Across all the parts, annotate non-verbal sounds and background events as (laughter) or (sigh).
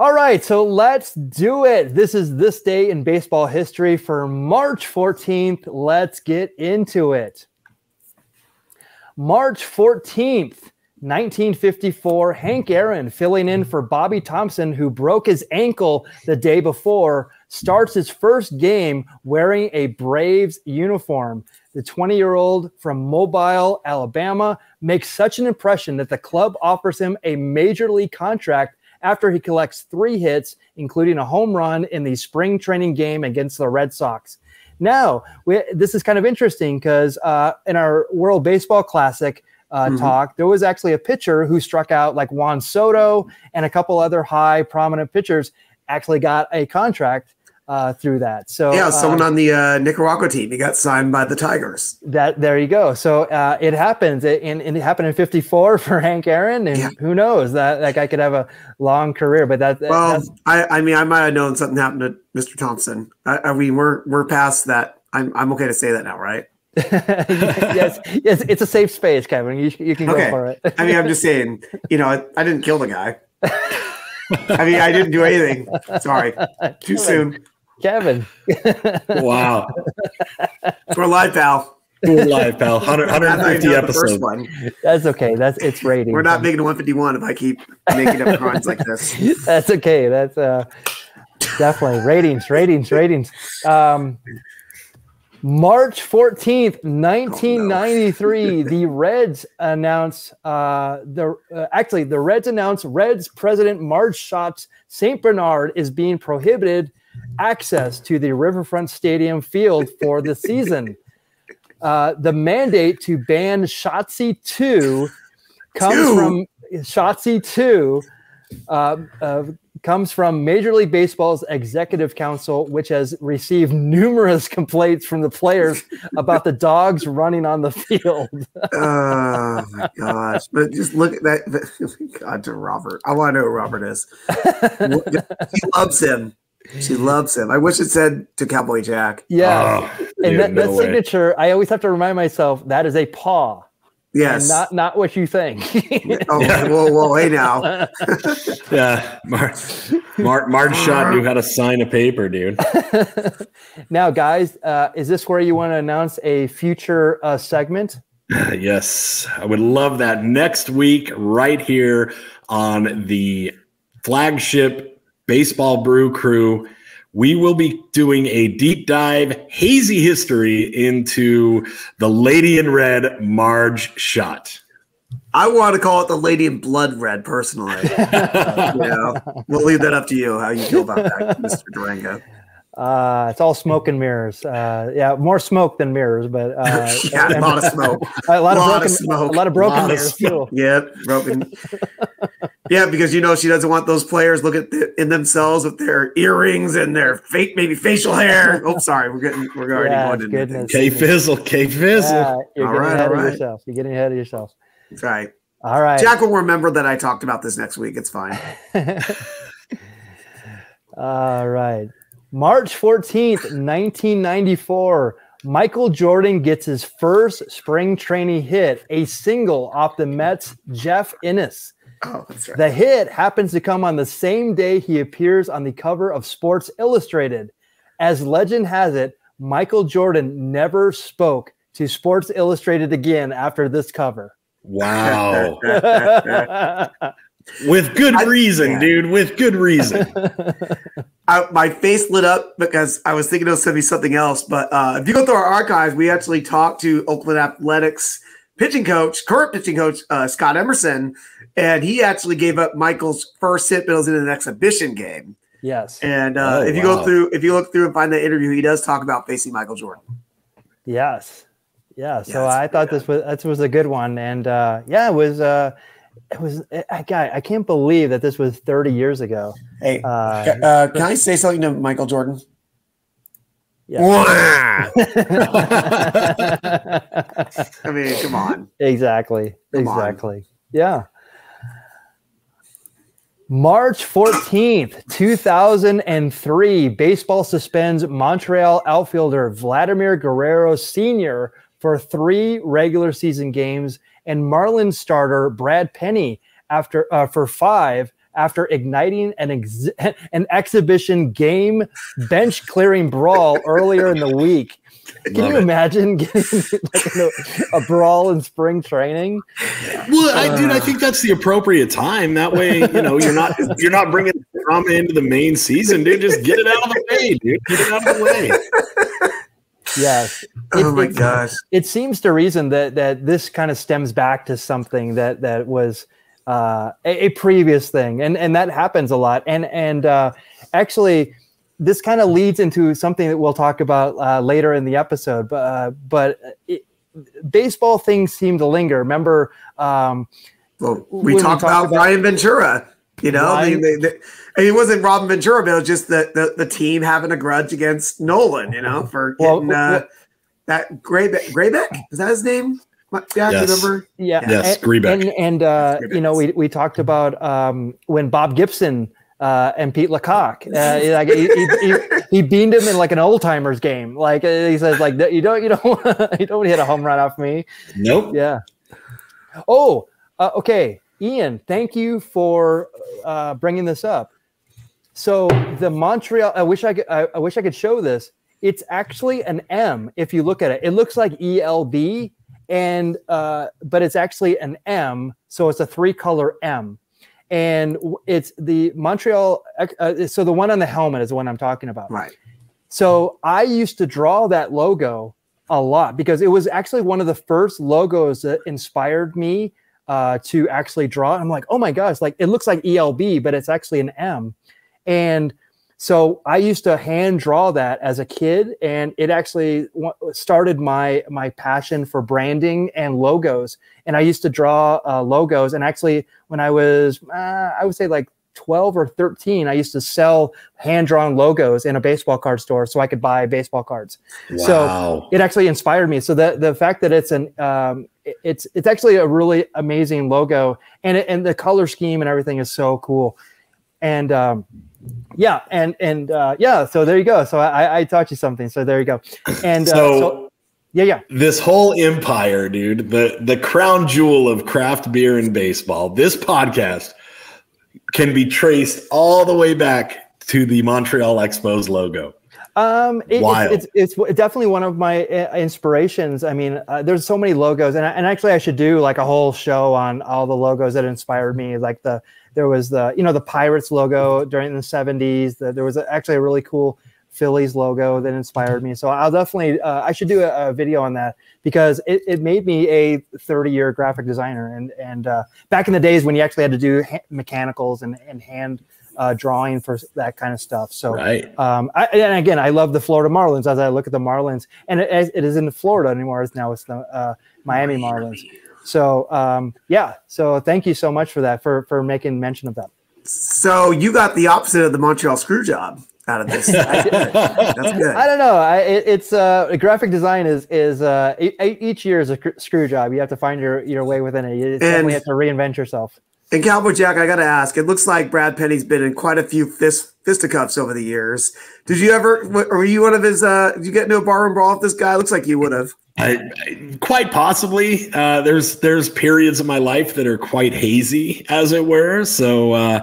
All right, so let's do it. This is this day in baseball history for March 14th. Let's get into it. March 14th, 1954, Hank Aaron filling in for Bobby Thomson, who broke his ankle the day before, starts his first game wearing a Braves uniform. The 20 year old from Mobile, Alabama, makes such an impression that the club offers him a major league contract after he collects three hits, including a home run in the spring training game against the Red Sox. Now, we, this is kind of interesting because uh, in our World Baseball Classic uh, mm-hmm. talk, there was actually a pitcher who struck out like Juan Soto and a couple other high prominent pitchers actually got a contract uh, through that. So yeah, someone um, on the uh, Nicaragua team, he got signed by the Tigers. That there you go. So uh, it happens, it, and, it happened in '54 (laughs) for Hank Aaron, and yeah. who knows that that guy could have a long career. But that, well, I, I mean, I might have known something happened to Mr. Thomson. I, I mean, we're we're past that. I'm I'm okay to say that now, right? (laughs) yes, yes, it's a safe space, Kevin. You, you can okay. go for it. I mean, I'm just saying, you know, I, I didn't kill the guy. (laughs) I mean, I didn't do anything. Sorry, too soon. Kevin. (laughs) wow. We're live, pal. We're live, pal. 100, 150 episodes. That's okay. That's it's rating. We're not making 151 if I keep making up crimes like this. (laughs) That's okay. That's uh definitely ratings, ratings, ratings. Um March 14th, 1993, oh, no. (laughs) the Reds announced uh, the uh, actually the Reds announced Reds president Marge Schott's St. Bernard is being prohibited access to the Riverfront Stadium field for the season. (laughs) Uh, the mandate to ban Schottzie 2 comes two. from Schottzie 2 uh, uh, comes from Major League Baseball's executive council, which has received numerous (laughs) complaints from the players about the dogs running on the field. (laughs) oh my gosh! But just look at that. God, to Robert, I want to know who Robert is. he loves him. She loves him. I wish it said to Cowboy Jack. Yeah, oh, and dude, that, no that signature, I always have to remind myself that is a paw. Yes, not not what you think. (laughs) oh, yeah. well, well, hey now. (laughs) yeah, Mark, Mark, Mark Schott knew how to sign a paper, dude. (laughs) now, guys, uh, is this where you want to announce a future uh, segment? (sighs) yes, I would love that next week, right here on the flagship Baseball Brew Crew, we will be doing a deep dive, hazy history into the Lady in Red Marge Schott. I want to call it the Lady in Blood Red, personally. uh, (laughs) you know, we'll leave that up to you how you feel about that, Mr. Durango. Uh, it's all smoke and mirrors. Uh, yeah, more smoke than mirrors, but uh, (laughs) yeah, a lot of smoke. A (laughs) lot, a lot of, broken, of smoke. A lot of broken lot mirrors of too. Yep, broken. Yeah, because you know she doesn't want those players look at the, in themselves with their earrings and their fake maybe facial hair. oh, sorry, we're getting we're already yeah, going goodness. K Fizzle, K Fizzle. Yeah, you're all getting right, ahead of yourself. You're getting ahead of yourself. That's right. All right. Jack will remember that I talked about this next week. It's fine. (laughs) all right. March 14th, 1994, Michael Jordan gets his first spring training hit, a single off the Mets' Jeff Innis. Oh, that's right. The hit happens to come on the same day he appears on the cover of Sports Illustrated. As legend has it, Michael Jordan never spoke to Sports Illustrated again after this cover. Wow. (laughs) With good I, reason, yeah. dude. With good reason. (laughs) I, my face lit up because I was thinking it was going to be something else. But uh, if you go through our archives, we actually talked to Oakland Athletics pitching coach, current pitching coach uh, Scott Emerson, and he actually gave up Michael's first hit, but it was in an exhibition game. Yes. And uh, oh, if you wow. go through, if you look through and find that interview, he does talk about facing Michael Jordan. Yes. Yeah. So yeah, I thought this was this was a good one, and uh, yeah, it was. Uh, it was I, guy. I can't believe that this was 30 years ago. Hey, uh, uh, can I say something to Michael Jordan? Yeah. (laughs) (laughs) I mean, come on. Exactly. Come exactly. On. Yeah. March 14th, 2003, baseball suspends Montreal outfielder Vladimir Guerrero Sr. for three regular season games and Marlins starter Brad Penny after uh, for five after igniting an ex- (laughs) an exhibition game bench clearing brawl earlier in the week. Can Love you it. imagine (laughs) getting like a, a brawl in spring training? Well, I dude, I think that's the appropriate time. That way, you know, you're not (laughs) you're not bringing drama into the main season, dude. Just get it out of the way, dude. Get it out of the way. Yes. Oh my it- gosh. it seems to reason that that this kind of stems back to something that that was uh, a, a previous thing, and and that happens a lot. And and uh, actually, this kind of leads into something that we'll talk about uh, later in the episode. But uh, but it, baseball things seem to linger. Remember, um, Well, we we talked talked about, about- Ryan Ventura. You know, Ryan- they, they, I mean, it wasn't Robin Ventura, but it was just the, the, the team having a grudge against Nolan, you know, for Well, getting uh, that Graybeck. Graybeck? Is that his name? Yeah, Yes. remember? yeah, Yes, and, Griebeck. and and uh, Griebeck. you know we we talked about um, when Bob Gibson. Uh, and Pete LaCock, uh, like he, he, he, he beamed him in like an old timers game. Like uh, he says, like you don't you don't (laughs) you don't hit a home run off me. Nope. Yeah. Oh, uh, okay, Ian. Thank you for uh, bringing this up. So the Montreal. I wish I could. I, I wish I could show this. It's actually an M. If you look at it, it looks like ELB, and uh, but it's actually an M. So it's a three color M, and it's the Montreal. Uh, so the one on the helmet is the one I'm talking about. Right. So I used to draw that logo a lot because it was actually one of the first logos that inspired me uh, to actually draw. I'm like, oh my gosh, like it looks like ELB, but it's actually an M. And so I used to hand draw that as a kid, and it actually started my my passion for branding and logos. And I used to draw uh, logos. And actually, when I was, uh, I would say like 12 or 13, I used to sell hand drawn logos in a baseball card store so I could buy baseball cards. So it actually inspired me. So the the fact that it's an um, it- it's it's actually a really amazing logo, and it, and the color scheme and everything is so cool. And um, yeah, and and uh, yeah, so there you go. So I, I taught you something. So there you go. And uh, So- so yeah, yeah, this whole empire, dude, the the crown jewel of craft beer and baseball. This podcast can be traced all the way back to the Montreal Expos logo. Um, it- it's, it's it's definitely one of my uh, inspirations. I mean, uh, there's so many logos, and I, and actually, I should do like a whole show on all the logos that inspired me. Like the there was the you know the Pirates logo during the '70s. The, there was actually a really cool Phillies logo that inspired me. So I'll definitely uh, I should do a, a video on that because it, it made me a 30 year graphic designer. And and uh, back in the days when you actually had to do ha- mechanicals and and hand uh, drawing for that kind of stuff. So Right. um, I, and again, I love the Florida Marlins as I look at the Marlins, and it, it isn't Florida anymore. It's now it's the uh, Miami Marlins. So um, yeah, so thank you so much for that for for making mention of that. So you got the opposite of the Montreal screw job out of this. (laughs) That's good. I don't know. I, it, it's uh, graphic design is is uh, e- each year is a cr- screw job. You have to find your your way within it. You definitely have to reinvent yourself. And Cowboy Jack, I got to ask. It looks like Brad Penny's been in quite a few fist fisticuffs over the years. Did you ever? Were you one of his? Uh, did you get into a bar and brawl with this guy? Looks like you would have. I, I- quite possibly. Uh, there's there's periods of my life that are quite hazy, as it were. So uh,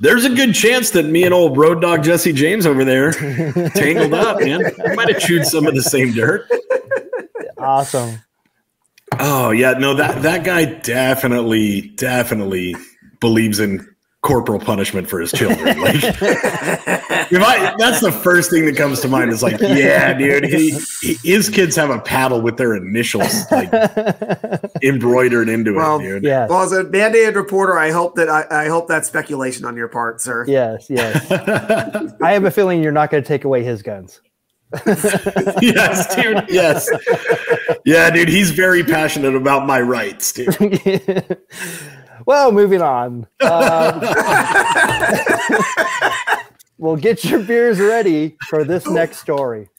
there's a good chance that me and old road dog Jesse James over there (laughs) tangled up, man. I might have chewed some of the same dirt. Awesome. Oh yeah, no that that guy definitely definitely believes in corporal punishment for his children. (laughs) Like if I that's the first thing that comes to mind is like, yeah, dude, he, he, his kids have a paddle with their initials like embroidered into Well, it, dude. yes. Well, as a mandated reporter, I hope that I, I hope that's speculation on your part, sir. Yes. Yes. (laughs) I have a feeling you're not going to take away his guns. (laughs) yes, dude. Yes. Yeah, dude, he's very passionate about my rights, dude. (laughs) well, moving on. Um, (laughs) well, get your beers ready for this next story.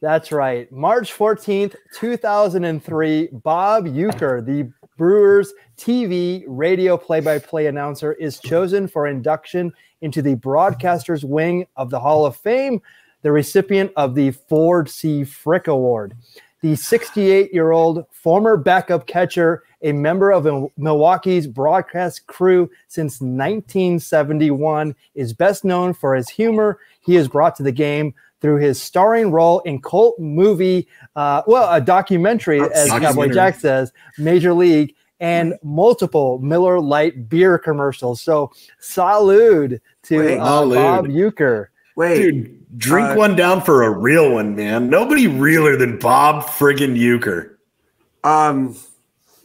That's right. March 14th, 2003, Bob Uecker, the Brewers TV radio play by play announcer, is chosen for induction into the Broadcasters Wing of the Hall of Fame, the recipient of the Ford C. Frick Award. The 68 year old former backup catcher a member of Milwaukee's broadcast crew since 1971, is best known for his humor he has brought to the game through his starring role in cult movie, uh, well, a documentary, as Cowboy Jack says, Major League, and multiple Miller Lite beer commercials. So, salute to uh, Bob Uecker. Wait, dude, drink uh, one down for a real one, man. Nobody realer than Bob friggin' Uecker. Um,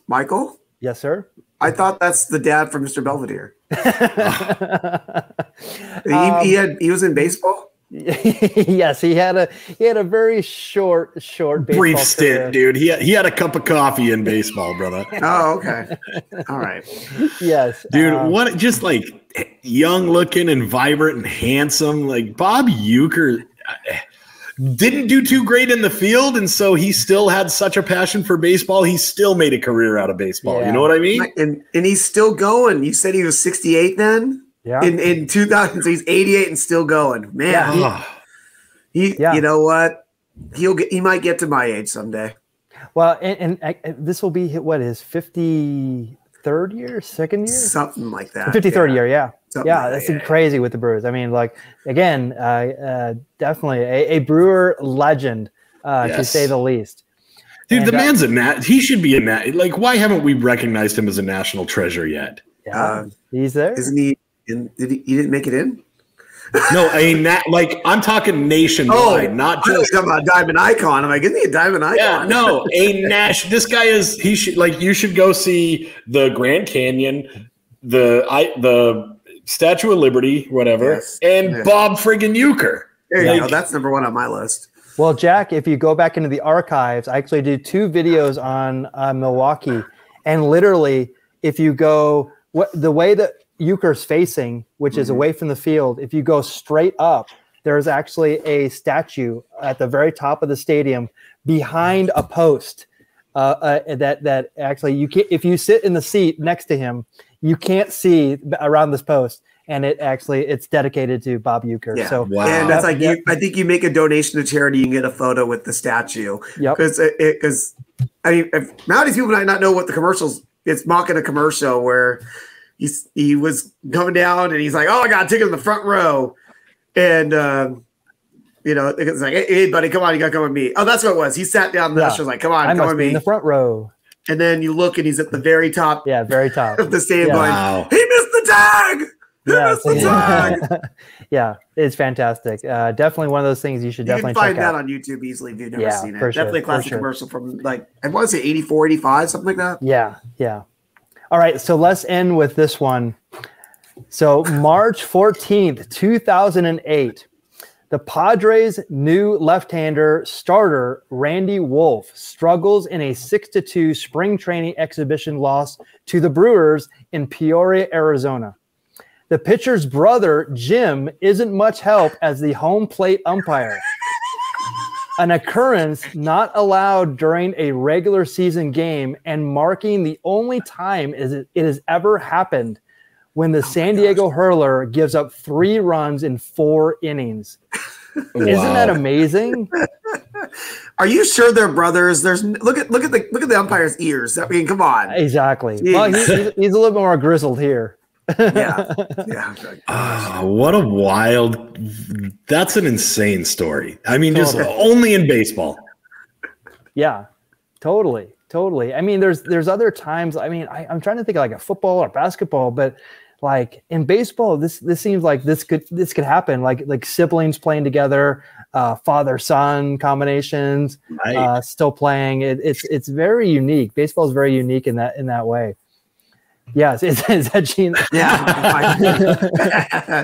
Michael. Yes, sir. I thought that's the dad from Mr. Belvedere. (laughs) he, um, he had he was in baseball. (laughs) yes, he had a he had a very short, short brief stint, career. dude. He had, he had a cup of coffee in baseball, brother. oh, okay, all right. (laughs) Yes, dude. Um, what just like young looking and vibrant and handsome, like Bob Uecker uh, didn't do too great in the field, and so he still had such a passion for baseball. He still made a career out of baseball. Yeah. You know what I mean? And and he's still going. You said he was sixty eight then. Yeah. In in 2000, so he's 88 and still going. Man, yeah. he, he yeah. you know what? He'll get he might get to my age someday. Well, and, and, and this will be what his 53rd year, second year, something like that. 53rd yeah. year, yeah. Something yeah, like that's that. crazy with the Brewers. I mean, like again, uh, uh, definitely a, a, Brewer legend, uh, yes. to say the least. Dude, and, the uh, man's a nat. He should be a nat. Like, why haven't we recognized him as a national treasure yet? Yeah, uh, he's there. Isn't he? In, did he, he didn't make it in? no, I mean, that, like I'm talking nationwide, oh, not just talking about diamond icon. I'm like, isn't he a diamond icon? Yeah, no, (laughs) a Nash. This guy is. He should like. You should go see the Grand Canyon, the I the Statue of Liberty, whatever, yes, and yes. Bob friggin' Uecker. There you like, go. That's number one on my list. Well, Jack, if you go back into the archives, I actually did two videos on uh, Milwaukee, and literally, if you go what the way that Uecker's facing, which mm-hmm. is away from the field, if you go straight up, there's actually a statue at the very top of the stadium behind a post. Uh, uh, that that actually you can if you sit in the seat next to him, you can't see around this post, and it actually it's dedicated to Bob Uecker. Yeah. So wow. and that's like you, I think you make a donation to charity, you can get a photo with the statue. Yep. Because because I mean, if nowadays people might not know what the commercials. It's mocking a commercial where he's he was coming down and he's like, "Oh, I got a ticket in the front row," and um, you know, it's like, "Hey, buddy, come on, you got to come with me." Oh, that's what it was. He sat down. The yeah. was like, "Come on, I come with me." In the front row. And then you look and he's at the very top. Yeah, very top (laughs) of the stadium. Yeah. Going, wow. he missed the tag. He yeah, missed the tag. (laughs) yeah, it's fantastic. Uh, definitely one of those things you should you definitely find that on YouTube easily if you've never yeah, seen it. Definitely sure, a classic sure. commercial from like I want to say 84, 85, something like that. Yeah, yeah. All right, so let's end with this one. So, March 14th, 2008, the Padres' new left hander starter, Randy Wolf, struggles in a 6 2 spring training exhibition loss to the Brewers in Peoria, Arizona. The pitcher's brother, Jim, isn't much help as the home plate umpire an occurrence not allowed during a regular season game and marking the only time it has ever happened when the oh San Diego hurler gives up three runs in four innings. Wow. Isn't that amazing? Are you sure they're brothers? There's look at look at the look at the umpire's ears. I mean, come on. Exactly. Jeez. Well, he's, he's a little bit more grizzled here yeah, (laughs) yeah. Oh, what a wild! That's an insane story. I mean, just only in baseball. Yeah, totally, totally. I mean, there's there's other times. I mean, I, I'm trying to think of like a football or basketball, but like in baseball, this this seems like this could this could happen. Like like siblings playing together, uh, father son combinations, right. uh, still playing. It, it's it's very unique. Baseball is very unique in that in that way. Yes, is, is that Gene? Yeah.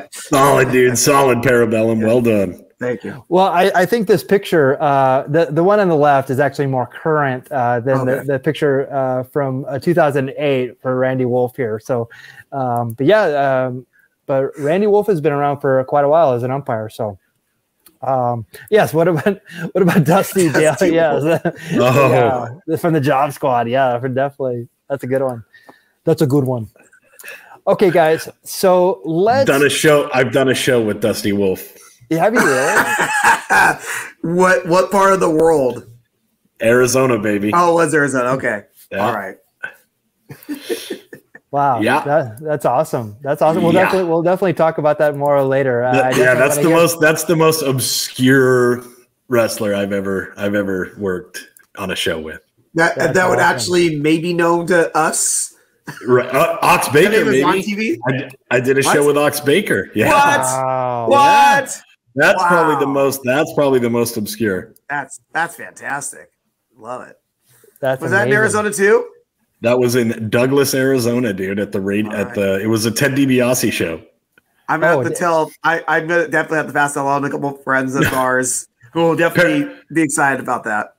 (laughs) solid, dude. Solid parabellum. Well done. Thank you. Well, I, I think this picture, uh, the the one on the left, is actually more current uh, than okay. the, the picture uh, from uh, 2008 for Randy Wolf here. So, um, but yeah, um, but Randy Wolf has been around for quite a while as an umpire. So, um, yes. What about (laughs) what about Dusty? (laughs) Dusty yeah, oh. yeah, from the Job Squad. Yeah, for definitely. That's a good one. That's a good one. Okay, guys. So let's done a show. I've done a show with Dusty Wolfe. Yeah, have you really? (laughs) what what part of the world? Arizona, baby. Oh, it was Arizona. Okay. Yeah. All right. (laughs) Wow. Yeah. That, that's awesome. That's awesome. We'll Yeah. definitely we'll definitely talk about that more later. Uh, yeah, that's the get- most that's the most obscure wrestler I've ever I've ever worked on a show with. That That's that would awesome. actually maybe known to us. Right. Uh, Ox Baker, name is on maybe. TV. I, d- I did a What? show with Ox Baker. Yeah. What? Wow. What? That's probably the most that's probably the most obscure. That's that's fantastic. Love it. That's Was that in. Arizona too? That was in Douglas, Arizona, dude, at the rate at the it was a Ted DiBiase show. I'm gonna Oh, have to tell. I, I'm gonna definitely have to pass that along to a couple of friends of (laughs) ours who will definitely be excited about that.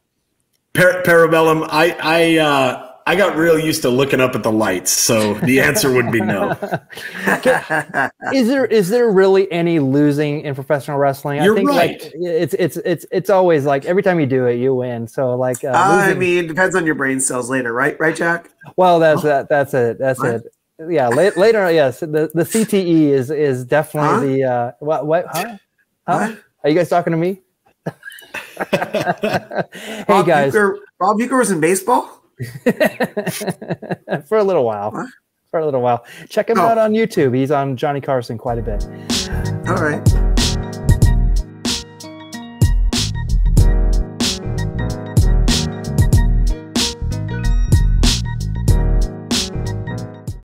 Par- Parabellum, I I uh I got real used to looking up at the lights, so the answer would be no. (laughs) is there is there really any losing in professional wrestling? You're I think right. like it's it's it's it's always like every time you do it, you win. So like, uh, I losing- mean, depends on your brain cells later, right? Right, Jack? well, that's that that's it. That's What? it. Yeah, la- later, yes. The the CTE is is definitely the uh, what what huh? Huh? What? Are you guys talking to me? (laughs) (laughs) hey Bob guys, Uecker, Bob Uecker was in baseball. (laughs) for a little while. What? For a little while. Check him Oh. out on YouTube. He's on Johnny Carson quite a bit. All right.